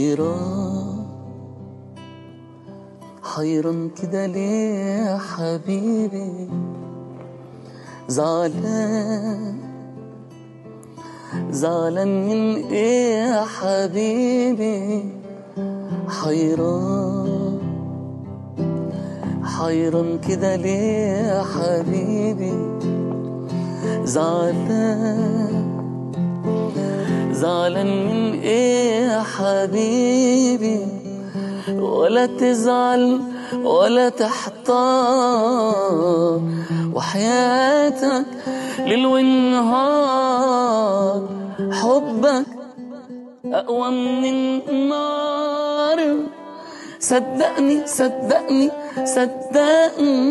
حيران حيران كده ليه يا حبيبي؟ زعلان. زعلان من إيه يا حبيبي؟ حيران. حيران كده ليه يا حبيبي؟ زعلان. زعلان من إيه يا حبيبي ولا تزعل ولا تحتار. وحياتك ليل ونهار حبك أقوى من النار. صدقني صدقني صدقني.